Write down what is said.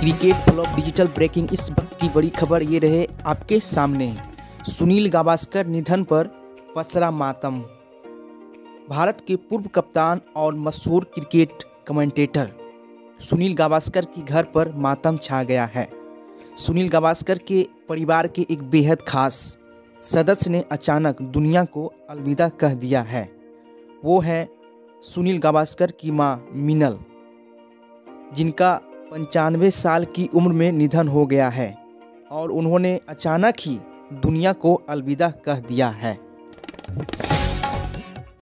Cricket blog digital breaking इस वक्त की बड़ी खबर ये रहे आपके सामने। सुनील गावस्कर निधन पर पसरा मातम। भारत के पूर्व कप्तान और मशहूर क्रिकेट कमेंटेटर सुनील गावस्कर की घर पर मातम छा गया है। सुनील गावस्कर के परिवार के एक बेहद खास सदस्य ने अचानक दुनिया को अलविदा कह दिया है। वो है सुनील गावस्कर की माँ मिनल, जिनका पंचानवे साल की उम्र में निधन हो गया है और उन्होंने अचानक ही दुनिया को अलविदा कह दिया है।